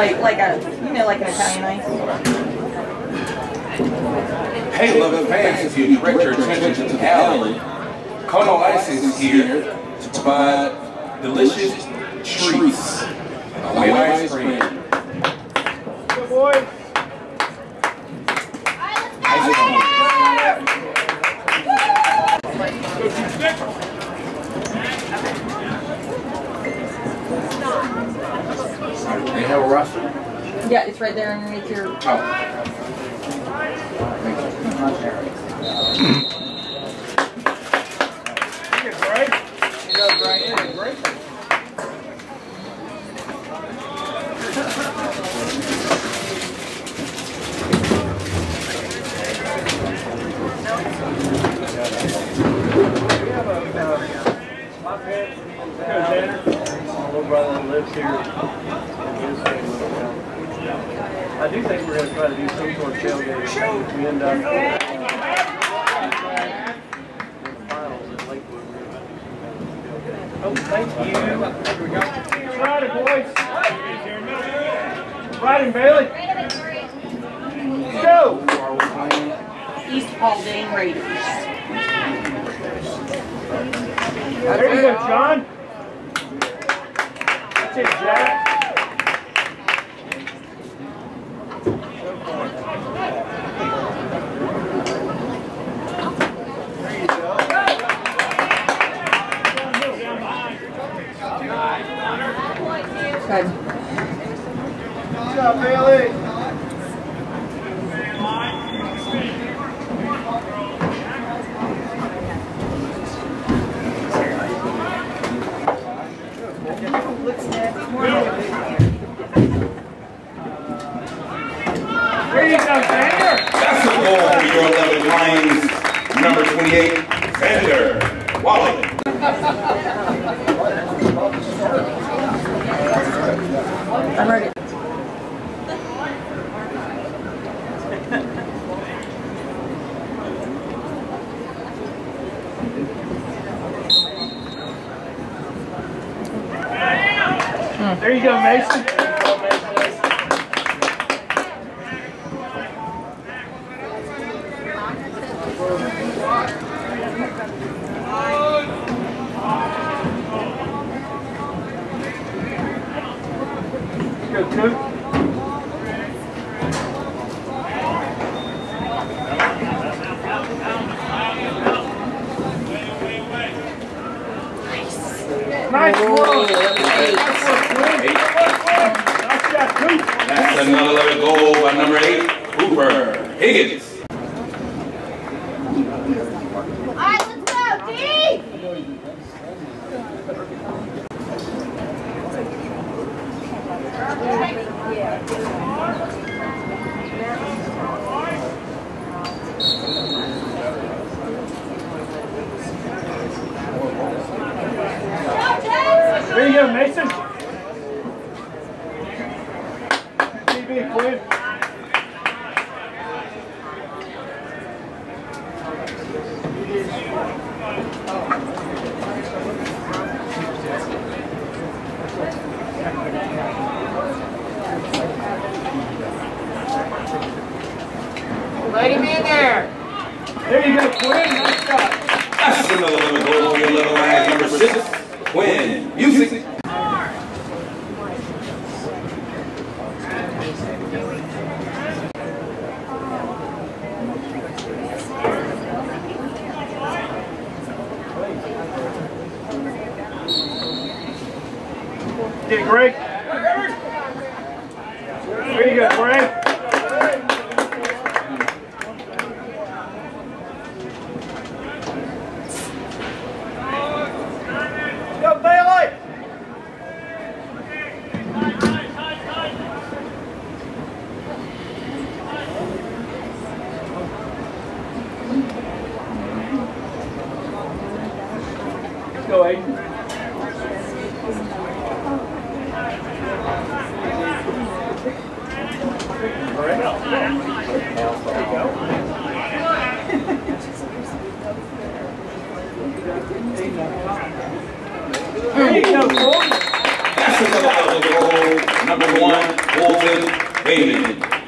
Like like a you know like an Italian ice. Hey, beloved fans, if you direct your attention to the alley, Kona Ice is here to provide delicious treats with ice cream. Good boy. Ice cream. They have a roster? Yeah, it's right there underneath your. Oh. You get great. He does right here. Great. My pet, Tanner. My little brother lives here. in his family. I do think we're gonna try to do some sort of tailgate. If we end up. the finals in Lakewood. Oh, thank you. There we go. Righty, boys. Riding, Bailey. Let's go. East Paulding Raiders. There you go, John. That's it, Jack. Good. Good job, Bailey. There you go, Xander. That's a goal for your 11 Lions, number 28, Xander Wally. I'm ready. There you go, Mason. Number one, Walden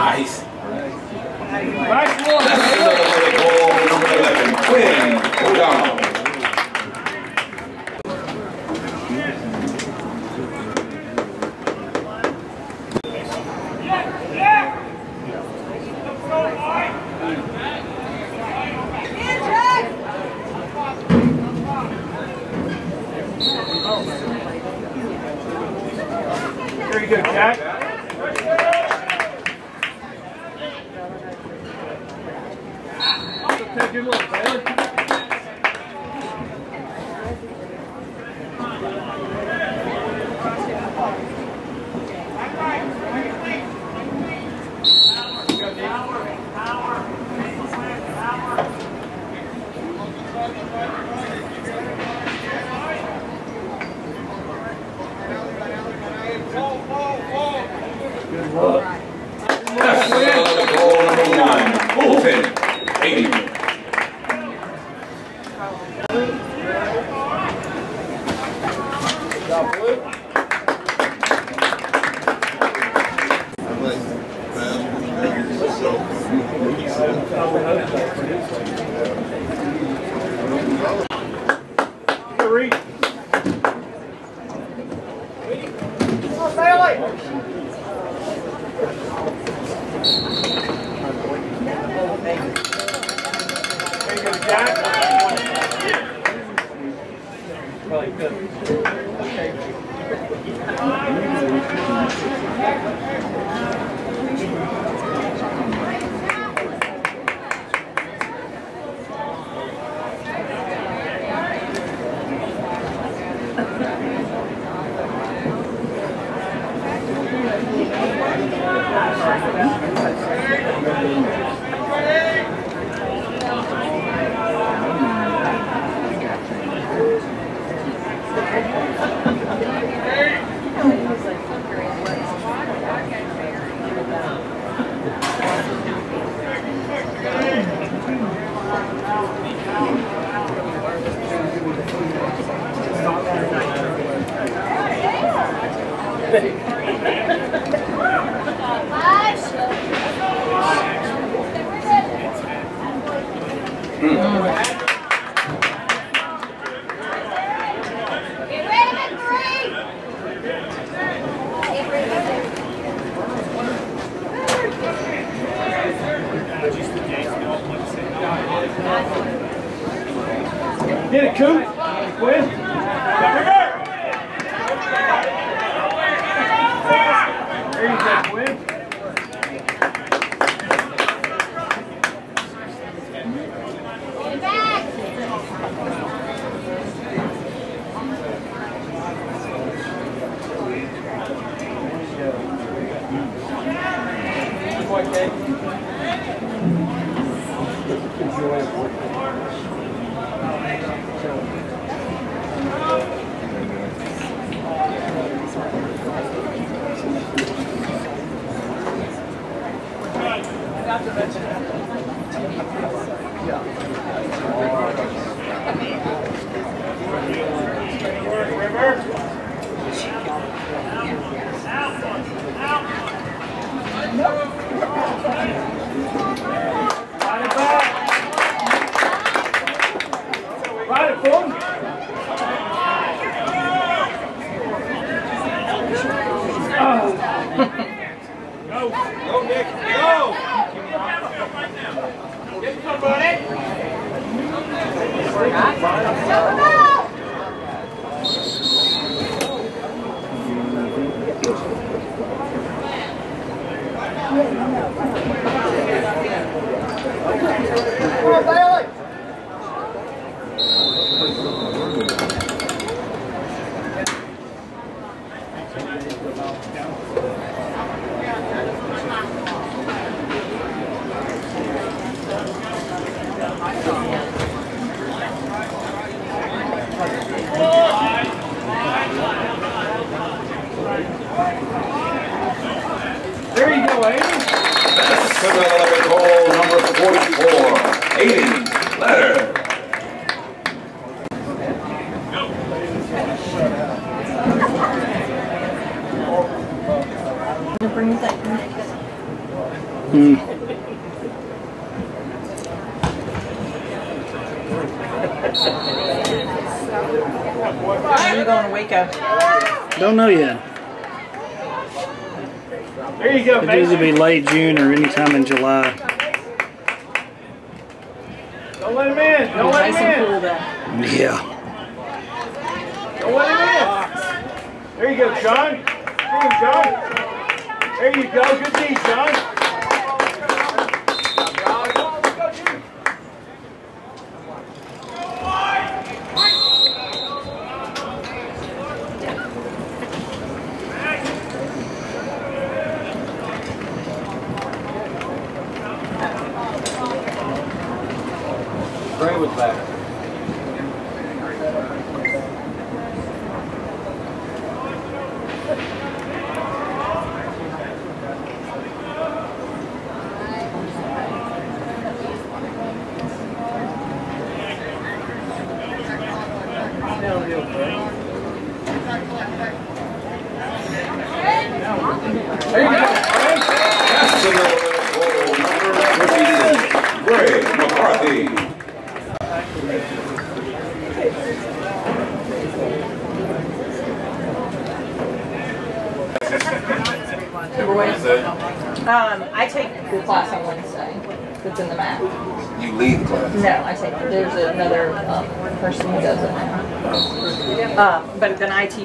Nice. Nice one. Number 11, Quinn There you go, It'd either be late June or anytime in July. Don't let him in. Don't let him in. Yeah. Don't let him in. There you go, Sean. There you go. There you go. Good deed, Sean.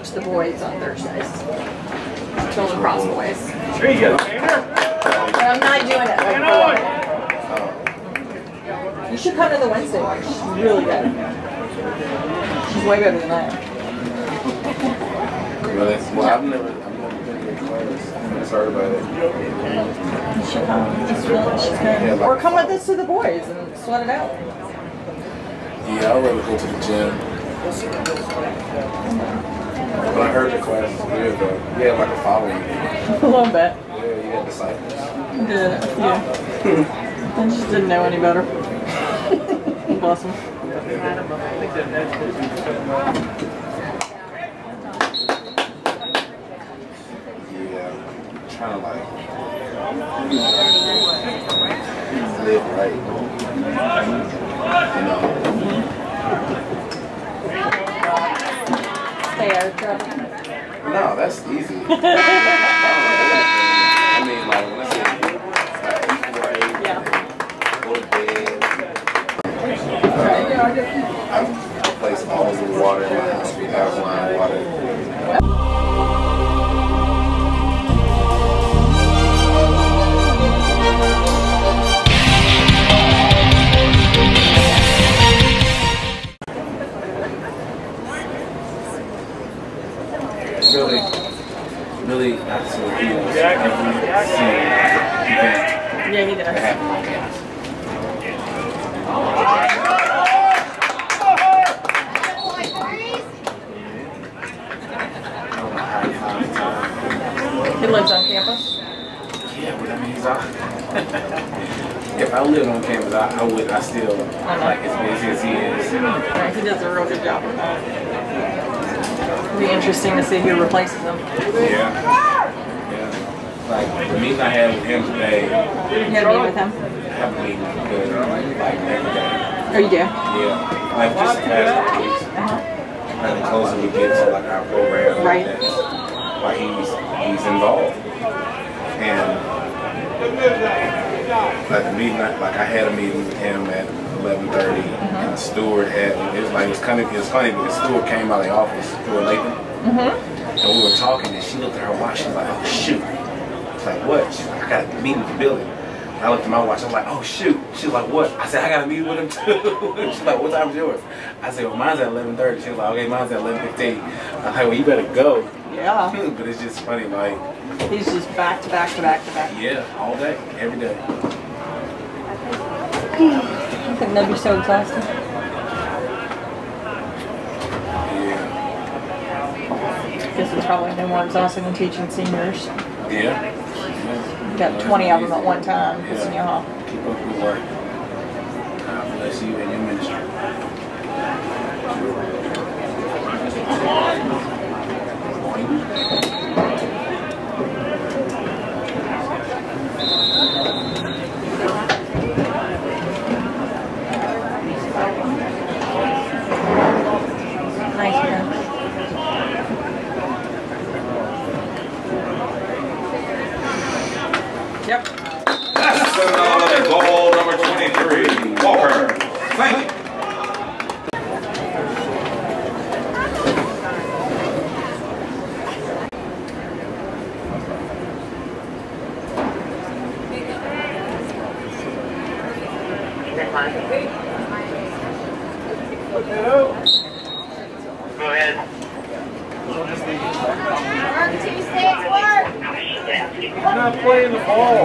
Teach the boys on Thursdays. Children Cross Boys. Here you go, But I'm not doing it like Hang. You should come to the Wednesday one. She's really good. She's way better than I am. Really? Well, I've never, I've never been to a class. I just heard about it. You should come. It's really, she's good. Or come with us to the boys and sweat it out. Yeah, I'd rather go to the gym. But I heard the class is good though. You had like a following. A little bit. Yeah, you had disciples. Yeah. yeah. I just didn't know any better. Bless them. I think that that's supposed to be something else. Yeah. Trying to like live right. You know. Out. No, that's easy. I mean, like when I say like eat right, Yeah. go. I place all the water in my house. We have line water. Really, really, absolutely. Every single event Yeah, he that does. happened on campus. I don't know how he. He lives on campus. Yeah, but I mean, he's out. if I lived on campus, I, I would, I still, like, as busy as he is. Right, he does a real good job with that. It'll be interesting to see who replaces him. Yeah. Yeah. Like, the meeting I had with him today, You had a meeting with him? I have a meeting with him, like, every day. Oh, you do? Yeah. Like, just the past weeks. Uh-huh. Like, the closer we get to, like, our program. Right. that's- Like, he's, he's involved. And, like, the meeting, like, I had a meeting with him at 11.30, and uh-huh. the steward had, it was like, it was kind of, it was funny, because the steward came out of the office, Steward Lathan. Mm-hmm. And we were talking, and she looked at her watch. She was like, "Oh shoot!" It's like, "What?" She's like, "I got a meeting with the building." I looked at my watch. I was like, "Oh shoot!" She's like, "What?" I said, "I got a meeting with him too." She's like, "What time is yours?" I said, "Well, mine's at 11:30." She was like, "Okay, mine's at 11:15." I'm like, "Well, you better go." Yeah. but it's just funny, like, He's just back to back to back to back. yeah, all day, every day. I think that'd be so exhausting. Yeah, Guess it's probably no more exhausting than teaching seniors. yeah. yeah. You got 20 of them at one time, pissing you off. Keep up work. God bless you and your ministry man. Yep. That's another goal number 23. Walker. Thank you. Go ahead. Work Tuesdays, work. He's not playing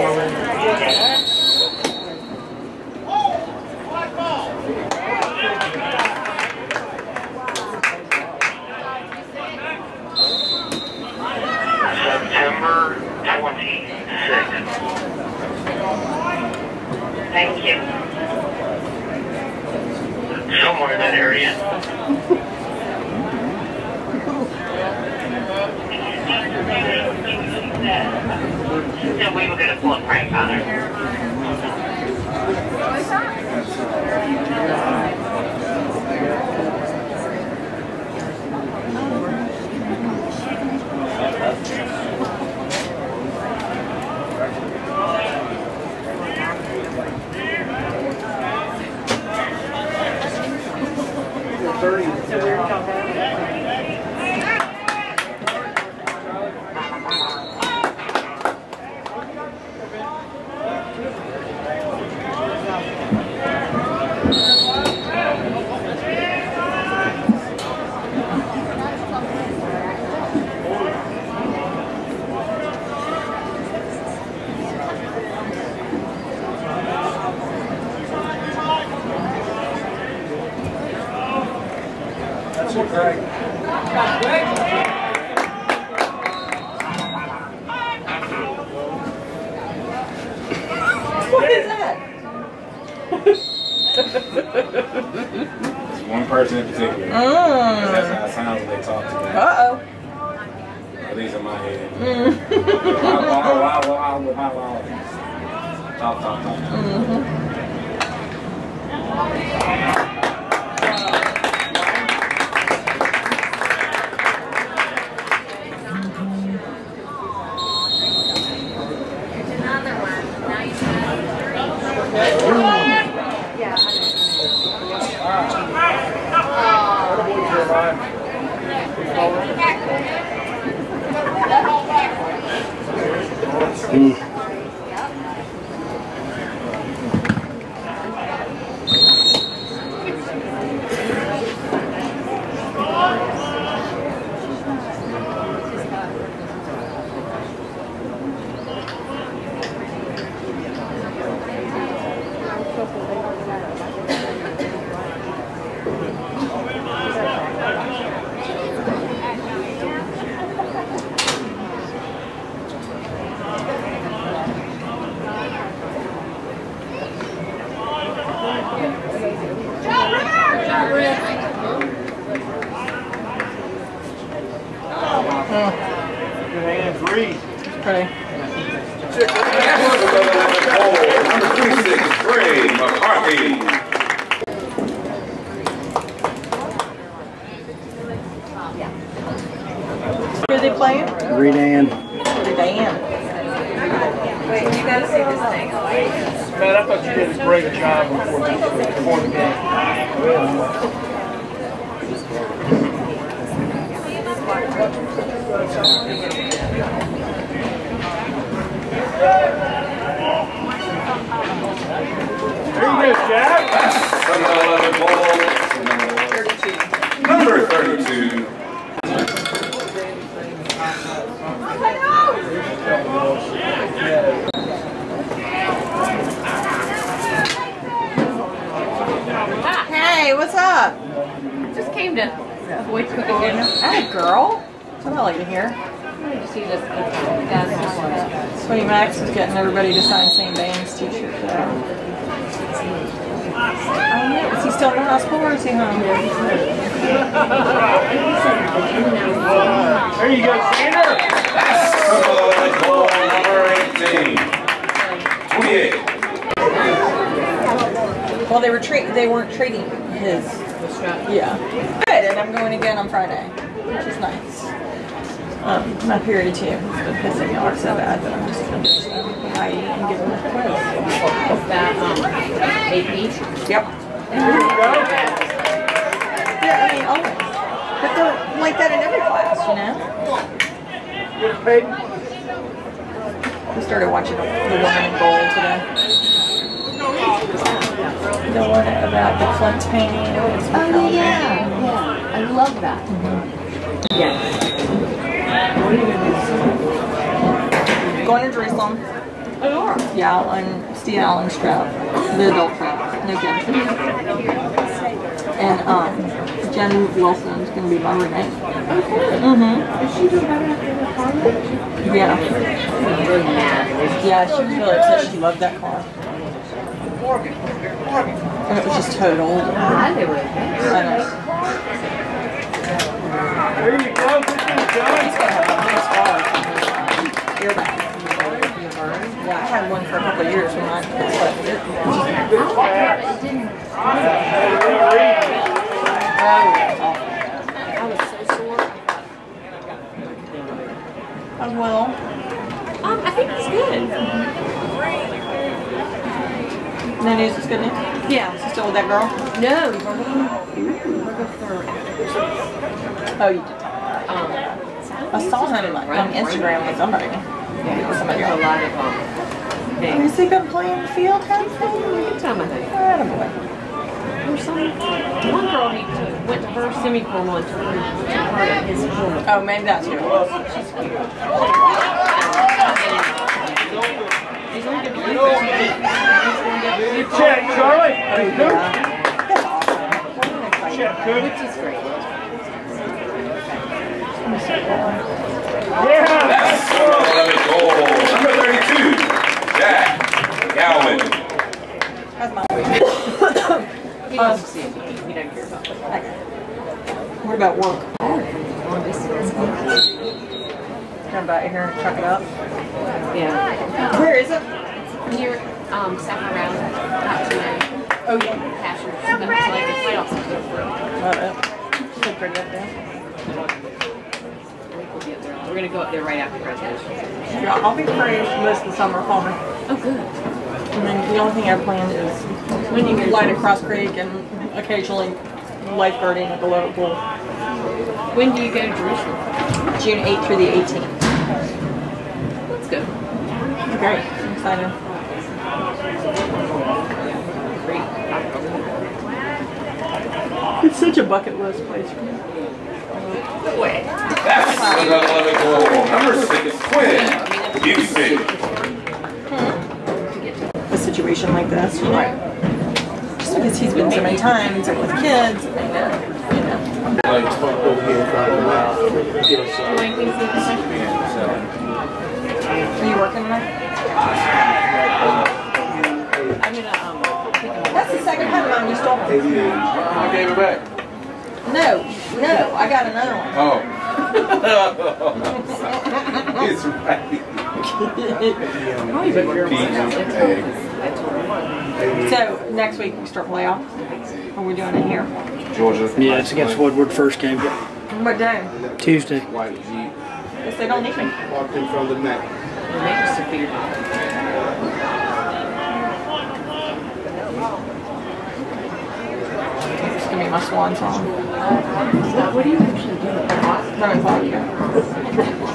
It's one person in particular. That's Mm. how it sounds when they talk to me. Uh At least in my head. oh. Wow, wow, wow, wow, wow. Talk, talk, talk. Good hands, Reed. Pretty. Number 26, Greg McCarthy. Who are they playing? Redan. Diane. Man, I thought you did a great job before the, before the game. There you go, Jack. Number 32. Hey, what's up? Just came to avoid cooking dinner. Hey, girl. That's what I like to hear. See this guys. Sweetie Max is getting everybody to sign St. Bangs t-shirt. Oh, is he still in the hospital or is he home? There you go, Sander. Number 18. 28. Well, they were tra- they weren't trading his. Yeah. Good, and I'm going again on Friday, which is nice. Um, my period too. It's been pissing me off so bad that I'm just gonna ditch them. I and give them a quiz. Is that um, AP? Yep. Yeah, I mean always. But they're like that in every class, you know. Get. We started watching The Woman in Gold today. The one about the Klimt painting. Oh yeah, yeah. I love that. Yes. Going to Jerusalem. Oh, Yeah, on Steve Allen's trap, the adult trap. No kidding. And um, Jen Wilson's gonna be my roommate. Mm-hmm. Yeah. really mad. Yeah, she was really upset. She loved that car. And it was just totaled. God, they were I know. There you go. Good thing, He's gonna have a nice car. Airbag. Yeah, I had one for a couple of years when I left it. I was so sore. How's Will? Um, I think he's good. No news is good news? Yeah. Is he still with that girl? No, we're going we're going for Oh, you did. um. I saw him like, on Instagram with somebody. Yeah, With somebody there's a else. lot of um things. Has he been playing field kind of thing? Good time, I think. Attaboy. There's some one girl he went to her semi-formal and took her to his formal. Oh, maybe that's her. She's cute. You. Check, Charlie. Check, good. Which is great. Yeah! That's cool. Number 32, Jack Galvin. That's my don't care about it. What about work? Come back here and check it out. Yeah. Where is it? Near um, South Around. Not too many. Oh, yeah. So like it. So pretty up there. We're going to go up there right after graduation. Yeah, I'll be praying most of the summer, Palmer. Oh, good. And then the only thing I planned is when you get light across creek and occasionally lifeguarding at the local pool. When do you go to Jerusalem? June 8th through the 18th. That's good. go. Great. I'm excited. Great. It's such a bucket list place for me. That's another go. Number six, Quinn. You six. A situation like this, you know. Just because he's been so many times and with kids, and, you know. Like, over here, talking about. Like, we see the second. Are you working tonight? I'm gonna, um, pick them up. That's the second time mom you stole one. I gave it back. No, no, I got another one. Oh. it's right. Probably better Peach, egg. So next week we start playoffs. Are we doing it here? Georgia. Yeah, it's against Woodward first game. What day? Tuesday. White Jeep. Guess they don't need me. Walked in from the neck. The makers severe. It's gonna be my swan song. What do you actually do? Run and follow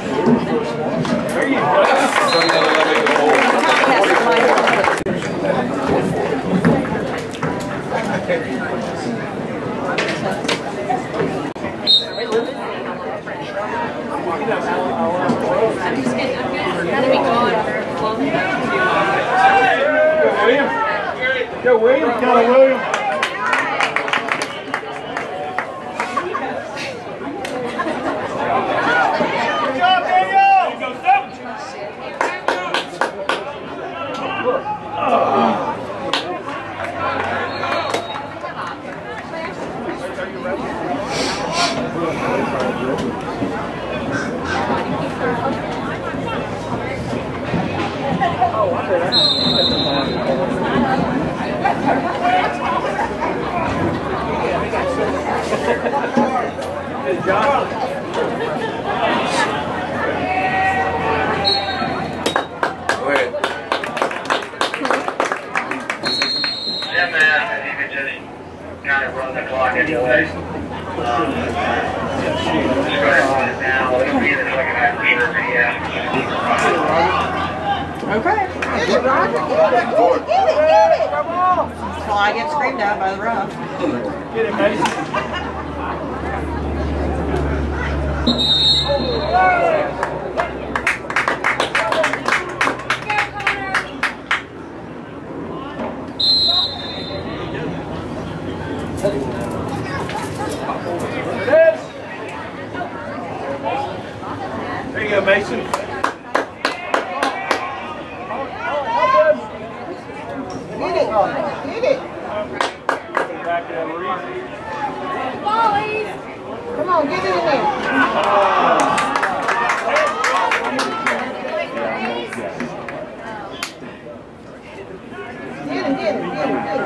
you go, Mason. Get it. Get it. Back it up, Reese. Come on, get it in there. Get it, get it, get it, get it.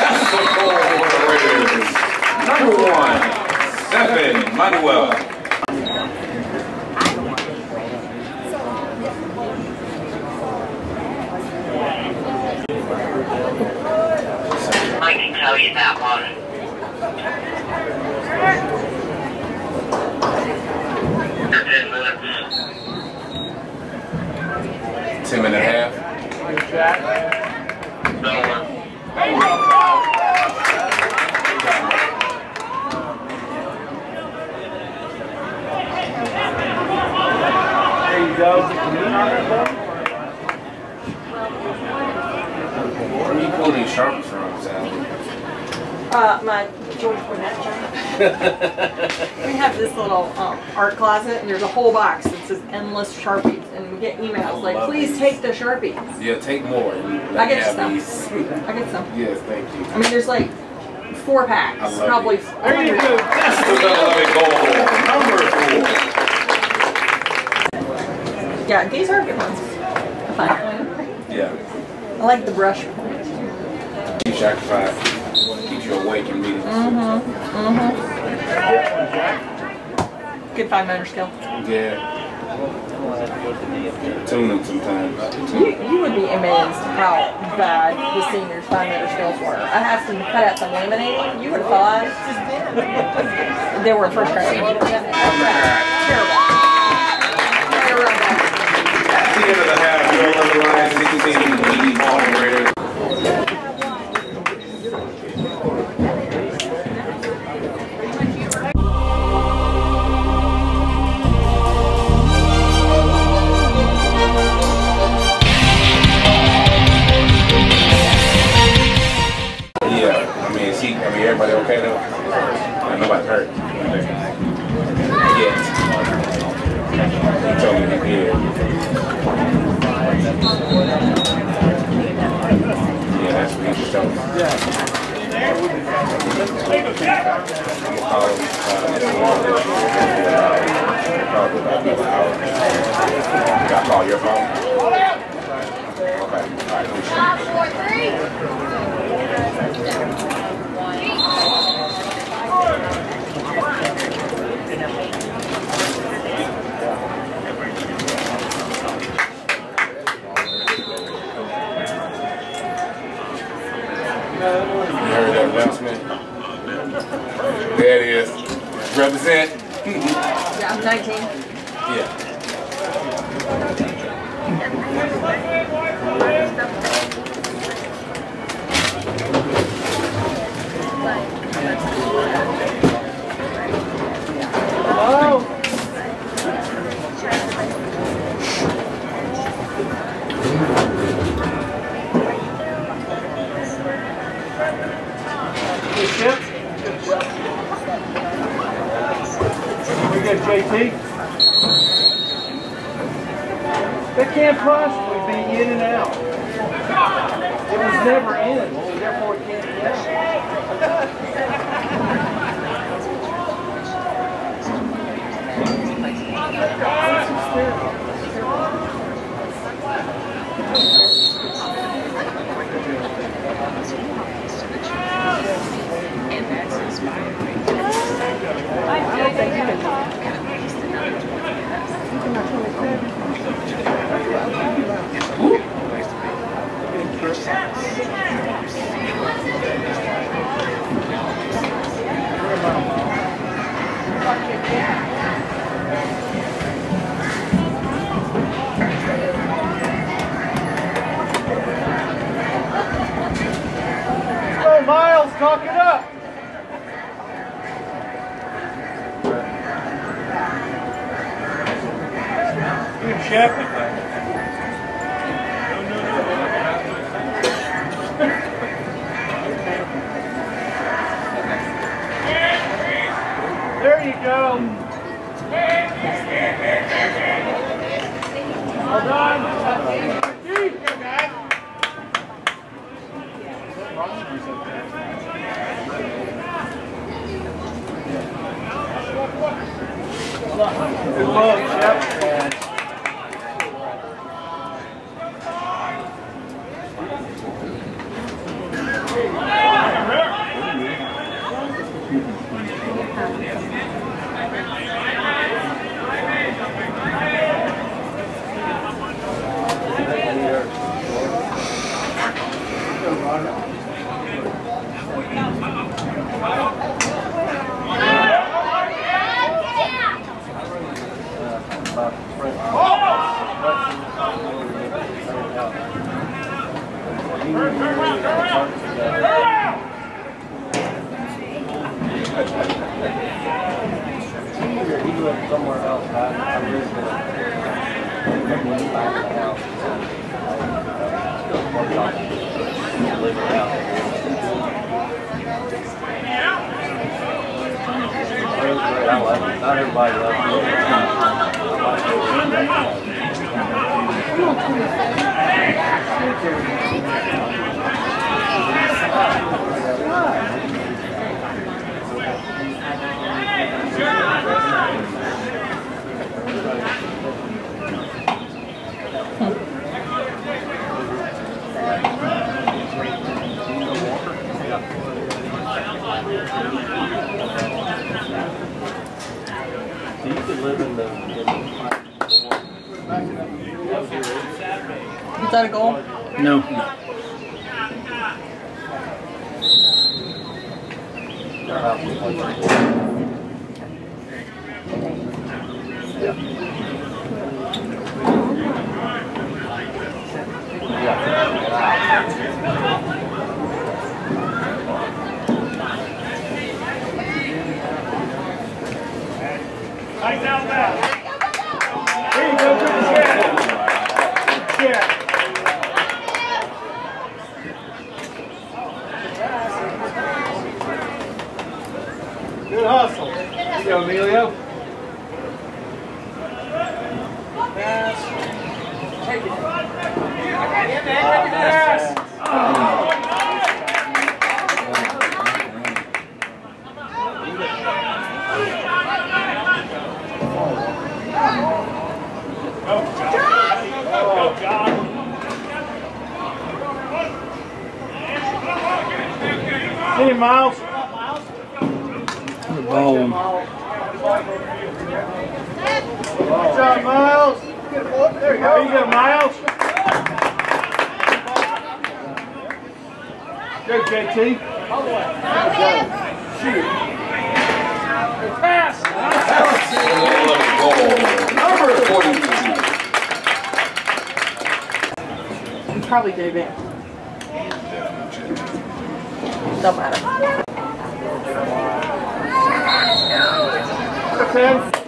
That's the goal for the Raiders. Number one, Stephen Manuel. I can tell you that one. 10 minutes. Ten and a half. That'll work. There you go. Where are you pulling these sharps from, Sally? Uh, my George Burnett journal. we have this little um, art closet, and there's a whole box that says endless sharpies, and we get emails like, "Please these. take the sharpies." Yeah, take more. I get some. these. I get some. yes, thank you. I mean, there's like four I packs, love probably. these. There you go. Yeah, these are good ones. I find. Yeah. I like the brush point. Keeps you occupied. Keeps you awake in meetings. Mm-hmm. Good fine motor skill. Yeah. Tune them sometimes. You, you would be amazed how bad the seniors' fine motor skills were. I had them to cut out some laminating. You would have thought they were in first grade. Terrible. Half, 16 operators. Yeah, I mean, is he, I mean, everybody okay though? Like, nobody's hurt. He told me. Yeah, that's what he just told me. Call him, probably about another hour. Did I call your phone? Okay, all right, It is. Represent. Yeah, I'm 19. Yeah. JT? That can't possibly be in and out. It was never in, so therefore it can't be out. Go, Miles, talk it up. There you go, Miles. Go, JT. All the way. Shoot. Good pass. Number 42. You probably David. Don't matter. 10.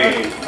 Mahaffey.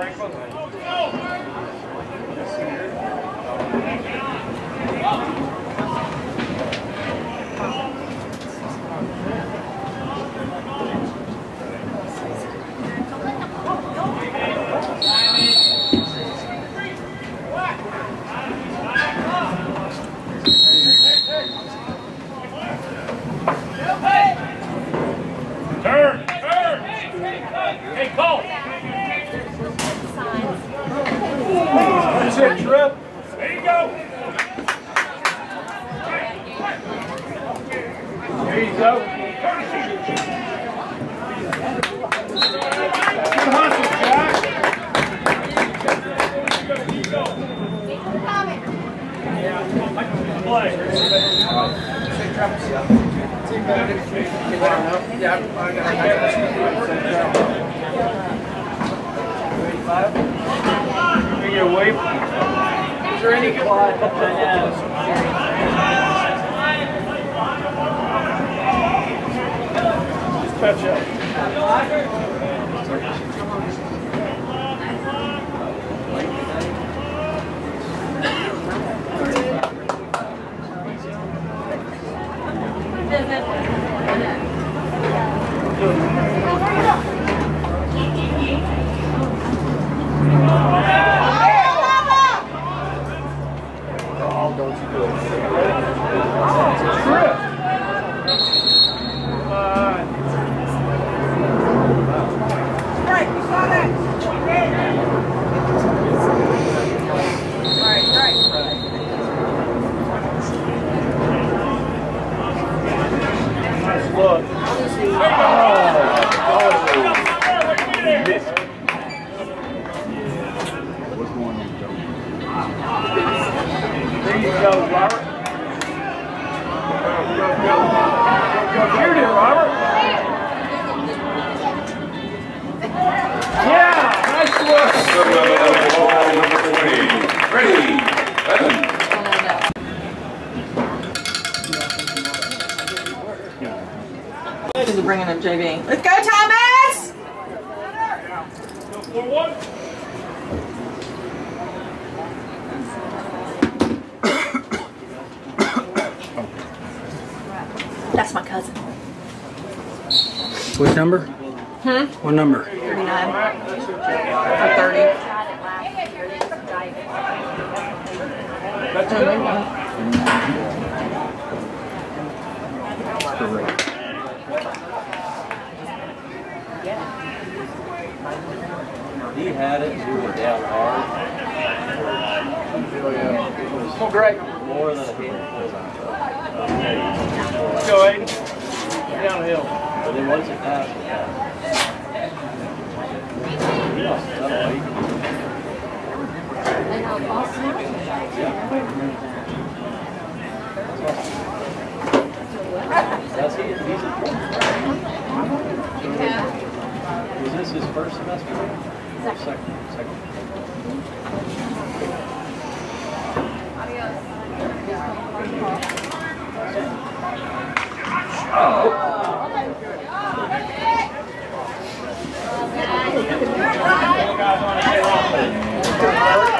Franklin. Or Second, second. Go,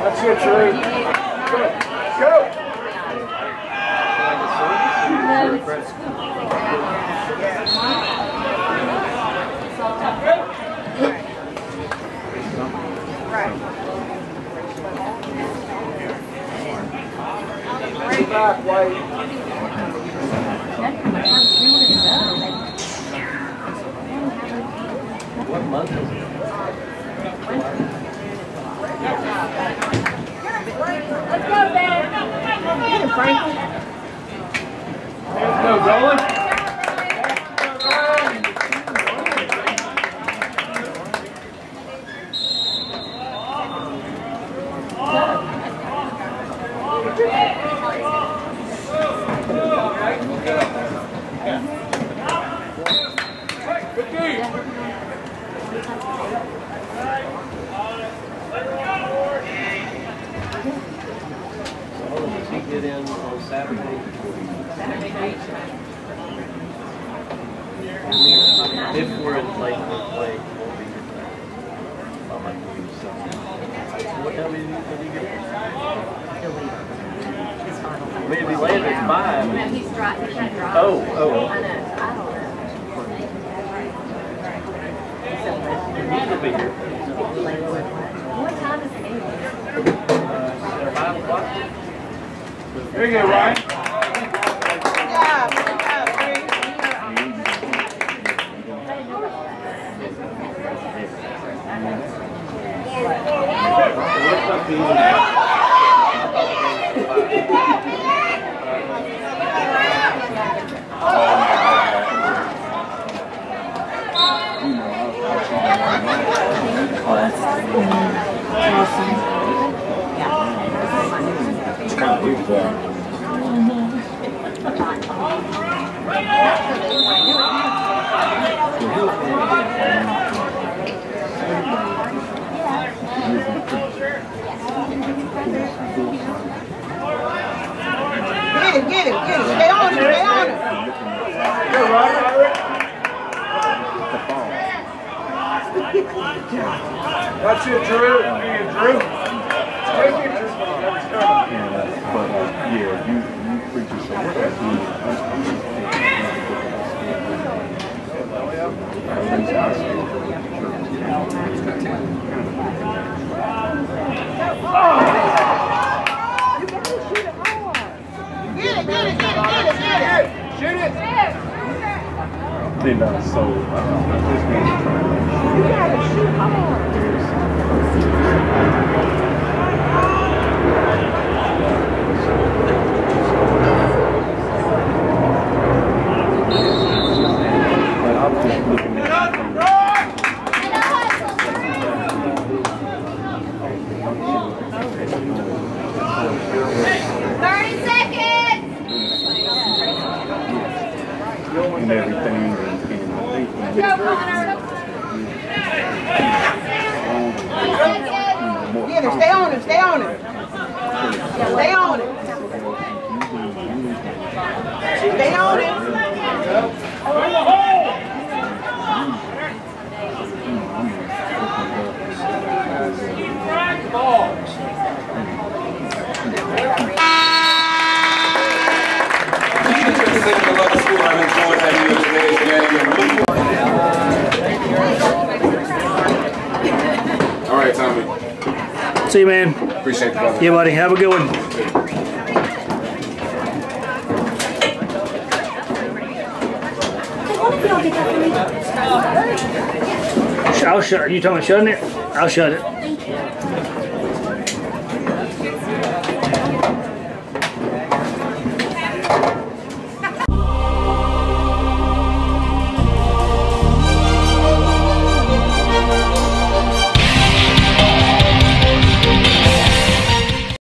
That's it, Sheree. Good. Go! Right. Back, White. Let's how long does he get in on Saturday? If we're in late, we'll play. we'll be here. I might be something. What time did he, did he get in? I mean, if he landed at five. No, he's dri he can't drive. Oh, oh. I know, I don't know. He'll be here. What time is the game? Uh, five o'clock? There you go, Ryan. Good job, good job, Bree. What's up, Ian? It's kind of weird, though. Get it, get it. Drew. Hey, Drew. Drew. But uh, yeah, you you preaching so what I do, I'm just At least I Get it, get it, get it, get it, get it. Shoot it. Uh, so uh, to You just looking at Thirty seconds! and everything and, and I think when Go, Connor! more Get it, stay on it, stay on it. Stay on it. Stay on it. All right, Tommy. See you, man. Appreciate you, brother. Yeah, buddy. Have a good one. I'll shut. Are you talking about shutting it? I'll shut it.